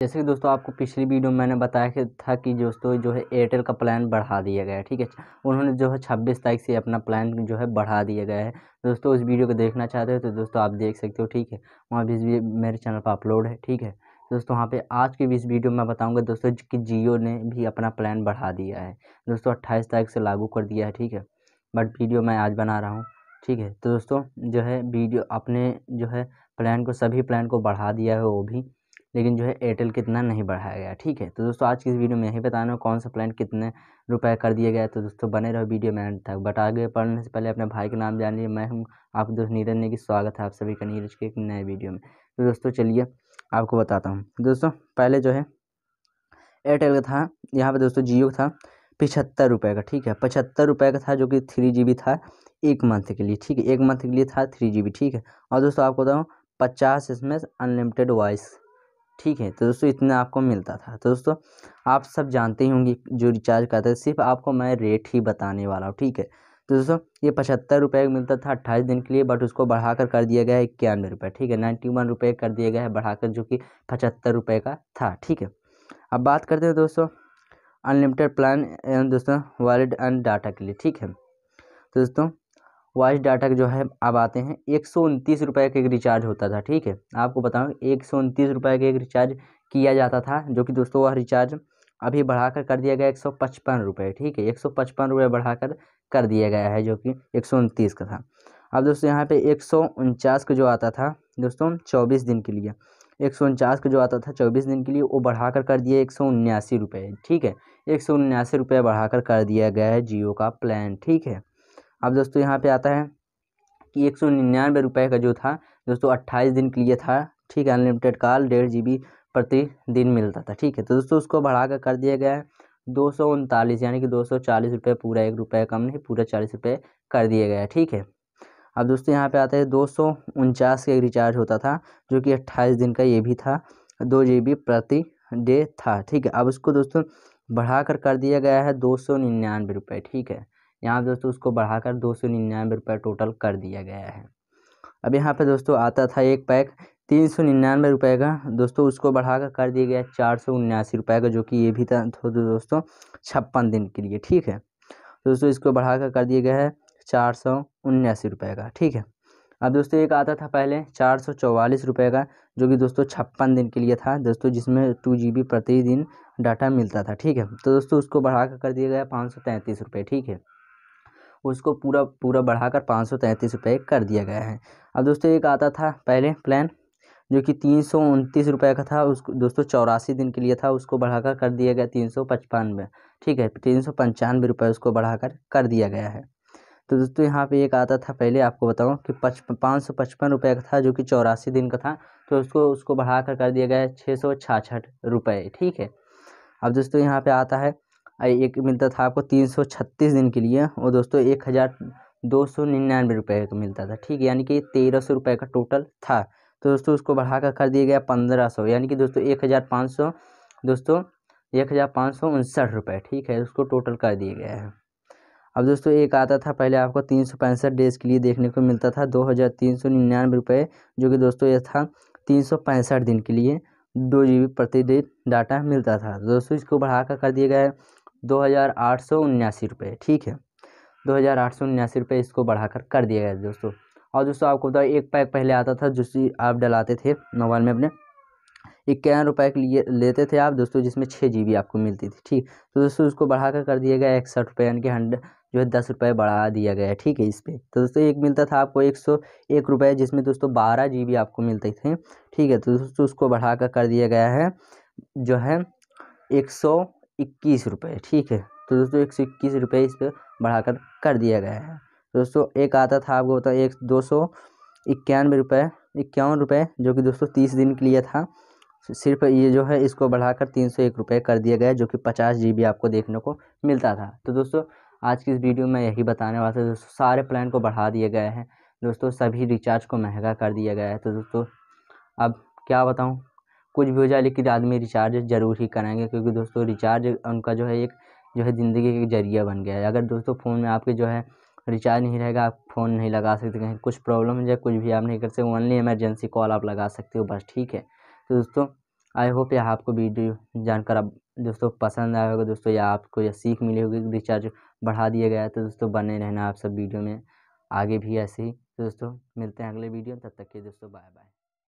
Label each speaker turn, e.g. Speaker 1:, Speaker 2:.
Speaker 1: जैसे कि दोस्तों आपको पिछली वीडियो में मैंने बताया था कि दोस्तों जो है एयरटेल का प्लान बढ़ा दिया गया है, ठीक है? उन्होंने जो है छब्बीस तारीख से अपना प्लान जो है बढ़ा दिया गया है। दोस्तों उस वीडियो को देखना चाहते हो तो दोस्तों आप देख सकते हो, ठीक है? वहाँ भी मेरे चैनल पर अपलोड है, ठीक है? दोस्तों वहाँ पे आज की भी इस वीडियो में बताऊँगा दोस्तों कि जियो ने भी अपना प्लान बढ़ा दिया है। दोस्तों अट्ठाईस तारीख से लागू कर दिया है, ठीक है? बट वीडियो मैं आज बना रहा हूँ, ठीक है? तो दोस्तों जो है वीडियो, अपने जो है प्लान को, सभी प्लान को बढ़ा दिया है वो भी। लेकिन जो है एयरटेल कितना नहीं बढ़ाया गया, ठीक है? तो दोस्तों, आज की इस वीडियो में यही बताना कौन सा प्लान कितने रुपए कर दिया गया तो दोस्तों, बने रहो वीडियो में एंड तक। बट आगे पढ़ने से पहले अपने भाई के नाम जानिए मैं हूँ आप दोस्त नीरज ने की स्वागत है आप सभी का नीरज के एक नए वीडियो में। तो दोस्तों, चलिए आपको बताता हूँ। दोस्तों, पहले जो है एयरटेल का था, यहाँ पर दोस्तों जियो था पचहत्तर रुपये का, ठीक है? पचहत्तर रुपये का था जो कि थ्री जी बी था एक मंथ के लिए, ठीक है? एक मंथ के लिए था थ्री जी बी ठीक है? और दोस्तों, आपको बताऊँ, पचास इसमें अनलिमिटेड वॉइस ठीक है। तो दोस्तों, इतना आपको मिलता था। तो दोस्तों, आप सब जानते ही होंगे जो रिचार्ज करते हैं, सिर्फ़ आपको मैं रेट ही बताने वाला हूँ, ठीक है? तो दोस्तों, ये पचहत्तर रुपये का मिलता था अट्ठाईस दिन के लिए बट उसको बढ़ाकर कर दिया गया है इक्यानवे रुपये ठीक है? नाइन्टी वन रुपये कर दिया गया है बढ़ाकर, जो कि पचहत्तर रुपये का था, ठीक है? अब बात करते हैं दोस्तों अनलिमिटेड प्लान एवं दोस्तों वॉलेट एंड डाटा के लिए, ठीक है? तो दोस्तों वॉइस डाटा जो है अब आते हैं, एक सौ उनतीस रुपये का एक रिचार्ज होता था, ठीक है? आपको बताऊँ, एक सौ उनतीस रुपये का एक रिचार्ज किया जाता था, जो कि दोस्तों वह रिचार्ज अभी बढ़ाकर कर दिया गया एक सौ पचपन रुपये ठीक है? एक सौ पचपन रुपये बढ़ाकर कर दिया गया है, जो कि एक सौ उनतीस का था। अब दोस्तों यहाँ पे एक सौ उनचास का जो आता था, दोस्तों चौबीस दिन के लिए, एक सौ उनचास का जो आता था चौबीस दिन के लिए, वो बढ़ाकर कर दिया एक सौ उन्यासी रुपये ठीक है? एक सौ उन्यासी रुपये बढ़ाकर कर दिया गया है जियो का प्लान, ठीक है? अब दोस्तों यहाँ पे आता है कि एक सौ निन्यानवे रुपये का जो था, दोस्तों अट्ठाईस दिन के लिए था, ठीक है अनलिमिटेड कॉल डेढ़ जी बी प्रति दिन मिलता था, ठीक है। तो दोस्तों उसको बढ़ा कर कर दिया गया है, दो सौ उनतालीस, यानी कि दो सौ चालीस रुपये पूरा एक रुपये कम नहीं पूरा चालीस रुपये कर दिया गया है, ठीक है। अब दोस्तों यहाँ पे आता है दो सौ उनचास का एक रिचार्ज होता था, जो कि अट्ठाईस दिन का ये भी था, दो जी बी प्रति डे था, ठीक है। अब उसको दोस्तों बढ़ा कर कर दिया गया है दो सौ निन्यानवे रुपये ठीक है। यहाँ दोस्तों उसको बढ़ाकर दो सौ निन्यानवे रुपये टोटल कर दिया गया है। अब यहाँ पे दोस्तों आता था एक पैक, तीन सौ निन्यानवे रुपये का। दोस्तों उसको बढ़ाकर कर दिया गया चार सौ उन्यासी रुपये का, जो कि ये भी था दोस्तों छप्पन दिन के लिए, ठीक है? दोस्तों इसको बढ़ाकर कर दिया गया है चार सौ उन्यासी रुपये का, ठीक है? अब दोस्तों एक आता था पहले चार सौ चौवालीस रुपये का, जो कि दोस्तों छप्पन दिन के लिए था, दोस्तों जिसमें टू जी बी प्रतिदिन डाटा मिलता था, ठीक है? तो दोस्तों उसको बढ़ाकर कर दिया गया पाँच सौ तैंतीस रुपये, ठीक है? उसको पूरा पूरा बढ़ाकर पाँच सौ तैंतीस रुपये कर दिया गया है। अब दोस्तों, एक आता था पहले प्लान जो कि तीन सौ उनतीस रुपये का था उसको दोस्तों, चौरासी दिन के लिए था, उसको बढ़ाकर कर दिया गया तीन सौ पचपन ठीक है, तीन सौ पंचानवे रुपये उसको बढ़ाकर कर दिया गया है। तो दोस्तों, यहाँ पे एक आता था पहले, आपको बताऊँ कि पच पाँच सौ पचपन रुपये का था, जो कि चौरासी दिन का था तो उसको उसको बढ़ाकर कर दिया गया है छः सौ छाछठ रुपये। ठीक है, अब दोस्तों, यहाँ पे आता है एक मिलता था आपको तीन सौ छत्तीस दिन के लिए, और दोस्तों एक हज़ार दो सौ निन्यानवे रुपये का मिलता था, ठीक? है यानी कि तेरह सौ रुपये का टोटल था। तो दोस्तों उसको बढ़ाकर कर दिया गया पंद्रह सौ, यानी कि दोस्तों एक हज़ार पाँच सौ, दोस्तों एक हज़ार पाँच सौ उनसठ रुपये ठीक है? उसको टोटल कर दिया गया है। अब दोस्तों एक आता था, पहले आपको तीन सौ पैंसठ डेज़ के लिए देखने को मिलता था, दो हज़ार तीन सौ निन्यानवे रुपये जो कि दोस्तों यह था तीन सौ पैंसठ दिन के लिए, दो जी बी प्रतिदिन डाटा मिलता था। दोस्तों इसको बढ़ाकर कर दिया गया है दो हज़ार आठ सौ उन्यासी रुपये ठीक है? दो हज़ार आठ सौ उन्यासी रुपये इसको बढ़ाकर कर दिया गया दोस्तों। और दोस्तों, आपको बताओ, एक पैक पहले आता था जो आप डलाते थे मोबाइल में अपने। इक्यावन रुपये के लिए लेते थे आप दोस्तों, जिसमें छः जी आपको मिलती थी, ठीक? तो दोस्तों, उसको बढ़ाकर कर दिया गया इकसठ रुपये यानी कि हंड्रेड जो है दस रुपये बढ़ा दिया गया है ठीक है, इस पर तो दोस्तों, एक मिलता था आपको एक सौ एक रुपये जिसमें दोस्तों बारह जी बी आपको मिलते थे, ठीक है? तो दोस्तों, उसको बढ़ाकर कर दिया गया है जो है एक सौ इक्कीस रुपये ठीक है? तो दोस्तों, एक सौ इक्कीस रुपये इस पर बढ़ाकर कर दिया गया है। दोस्तों, एक आता था, आपको बता एक दो सौ इक्यानवे रुपये इक्यावन रुपये जो कि दोस्तों तीस दिन के लिए था। सिर्फ़ ये जो है, इसको बढ़ाकर तीन सौ एक रुपये कर दिया गया, जो कि पचास जी बी आपको देखने को मिलता था। तो दोस्तों, आज की इस वीडियो में यही बताने वाला था, दोस्तों, सारे प्लान को बढ़ा दिया गया है। दोस्तों, सभी रिचार्ज को महँगा कर दिया गया है। तो दोस्तों, अब क्या बताऊँ? कुछ भी हो जाए, लेकिन आदमी रिचार्ज ज़रूर ही कराएँगे, क्योंकि दोस्तों रिचार्ज उनका जो है एक, जो है ज़िंदगी का ज़रिया बन गया है। अगर दोस्तों फ़ोन में आपके जो है रिचार्ज नहीं रहेगा, आप फ़ोन नहीं लगा सकते, कहीं कुछ प्रॉब्लम हो जाए कुछ भी आप नहीं कर सकते ओनली इमरजेंसी कॉल आप लगा सकते हो, बस ठीक है। तो दोस्तों आई होप यह आपको वीडियो जानकर अब दोस्तों पसंद आया होगा, दोस्तों, या आपको यह सीख मिली होगी रिचार्ज बढ़ा दिया गया है तो दोस्तों बने रहना आप सब वीडियो में। आगे भी ऐसे ही तो दोस्तों, मिलते हैं अगले वीडियो तब तक के दोस्तों बाय बाय